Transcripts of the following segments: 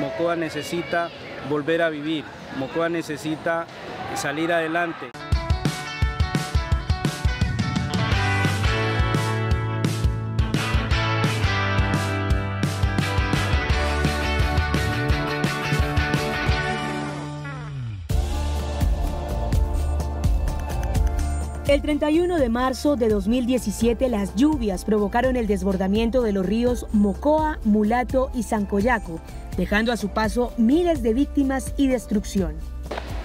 Mocoa necesita volver a vivir, Mocoa necesita salir adelante. El 31 de marzo de 2017 las lluvias provocaron el desbordamiento de los ríos Mocoa, Mulato y Sancoyaco, dejando a su paso miles de víctimas y destrucción.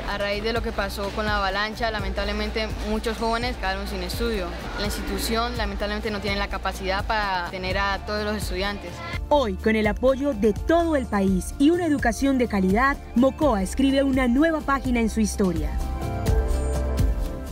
A raíz de lo que pasó con la avalancha, lamentablemente muchos jóvenes quedaron sin estudio. La institución lamentablemente no tiene la capacidad para tener a todos los estudiantes. Hoy, con el apoyo de todo el país y una educación de calidad, Mocoa escribe una nueva página en su historia.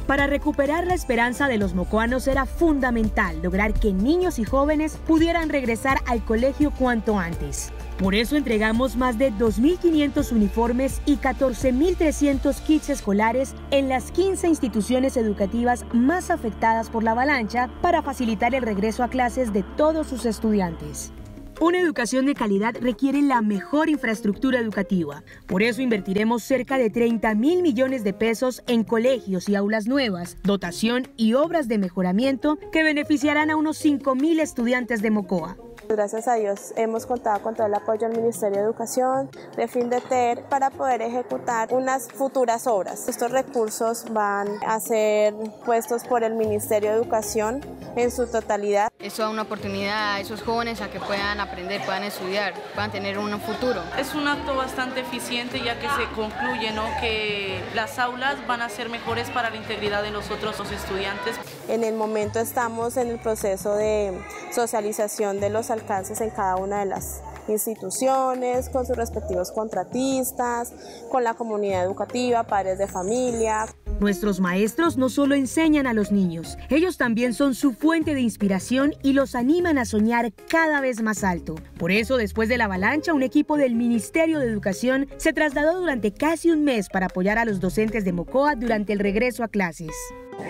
Para recuperar la esperanza de los mocoanos era fundamental lograr que niños y jóvenes pudieran regresar al colegio cuanto antes. Por eso entregamos más de 2.500 uniformes y 14.300 kits escolares en las 15 instituciones educativas más afectadas por la avalancha para facilitar el regreso a clases de todos sus estudiantes. Una educación de calidad requiere la mejor infraestructura educativa. Por eso invertiremos cerca de 30 mil millones de pesos en colegios y aulas nuevas, dotación y obras de mejoramiento que beneficiarán a unos 5 mil estudiantes de Mocoa. Gracias a Dios hemos contado con todo el apoyo del Ministerio de Educación, de FINDETER, para poder ejecutar unas futuras obras. Estos recursos van a ser puestos por el Ministerio de Educación en su totalidad. Eso da una oportunidad a esos jóvenes a que puedan aprender, puedan estudiar, puedan tener un futuro. Es un acto bastante eficiente ya que se concluye ¿no? que las aulas van a ser mejores para la integridad de nosotros los estudiantes. En el momento estamos en el proceso de socialización de los alcances en cada una de las instituciones, con sus respectivos contratistas, con la comunidad educativa, padres de familia. Nuestros maestros no solo enseñan a los niños, ellos también son su fuente de inspiración y los animan a soñar cada vez más alto. Por eso, después de la avalancha, un equipo del Ministerio de Educación se trasladó durante casi un mes para apoyar a los docentes de Mocoa durante el regreso a clases.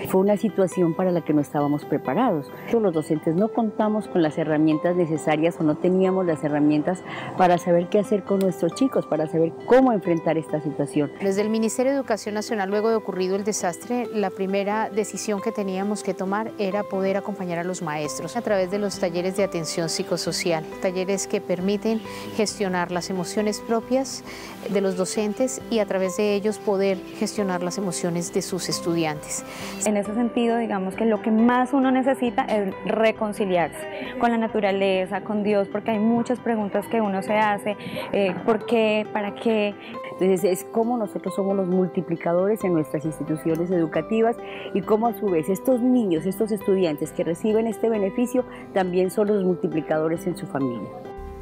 Fue una situación para la que no estábamos preparados. Los docentes no contamos con las herramientas necesarias o no teníamos las herramientas para saber qué hacer con nuestros chicos, para saber cómo enfrentar esta situación. Desde el Ministerio de Educación Nacional, luego de ocurrido el desastre, la primera decisión que teníamos que tomar era poder acompañar a los maestros a través de los talleres de atención psicosocial, talleres que permiten gestionar las emociones propias de los docentes y a través de ellos poder gestionar las emociones de sus estudiantes. En ese sentido, digamos que lo que más uno necesita es reconciliarse con la naturaleza, con Dios, porque hay muchas preguntas que uno se hace, eh, ¿por qué? ¿Para qué? Entonces es como nosotros somos los multiplicadores en nuestras instituciones educativas y cómo a su vez estos niños, estos estudiantes que reciben este beneficio también son los multiplicadores en su familia.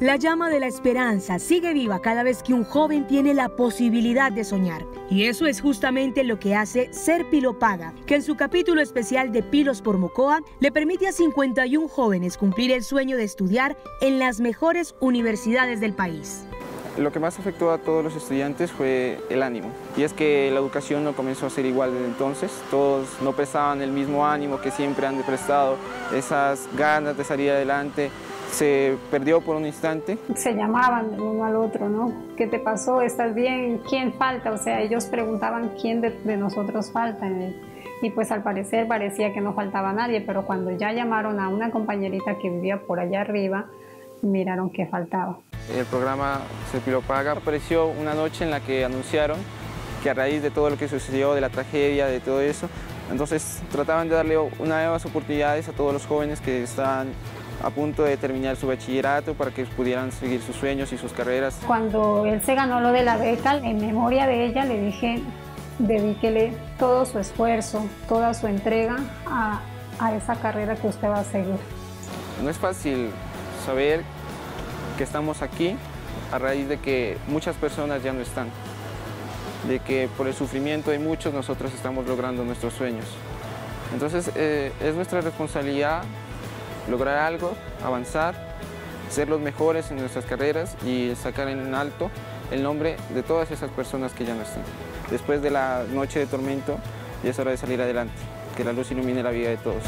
La llama de la esperanza sigue viva cada vez que un joven tiene la posibilidad de soñar. Y eso es justamente lo que hace Ser Pilo Paga, que en su capítulo especial de Pilos por Mocoa le permite a 51 jóvenes cumplir el sueño de estudiar en las mejores universidades del país. Lo que más afectó a todos los estudiantes fue el ánimo. Y es que la educación no comenzó a ser igual desde entonces. Todos no prestaban el mismo ánimo que siempre han prestado, esas ganas de salir adelante, se perdió por un instante. Se llamaban uno al otro, ¿no? ¿Qué te pasó? ¿Estás bien? ¿Quién falta? O sea, ellos preguntaban quién de, nosotros falta. Y pues al parecer parecía que no faltaba nadie, pero cuando ya llamaron a una compañerita que vivía por allá arriba, miraron que faltaba. El programa Serpilo Paga apareció una noche en la que anunciaron que a raíz de todo lo que sucedió, de la tragedia, de todo eso, entonces trataban de darle nuevas oportunidades a todos los jóvenes que estaban a punto de terminar su bachillerato para que pudieran seguir sus sueños y sus carreras. Cuando él se ganó lo de la beca, en memoria de ella le dije, dedíquele todo su esfuerzo, toda su entrega a, a esa carrera que usted va a seguir. No es fácil saber que estamos aquí a raíz de que muchas personas ya no están, de que por el sufrimiento de muchos nosotros estamos logrando nuestros sueños. Entonces eh, es nuestra responsabilidad lograr algo, avanzar, ser los mejores en nuestras carreras y sacar en alto el nombre de todas esas personas que ya no están. Después de la noche de tormento ya es hora de salir adelante, que la luz ilumine la vida de todos.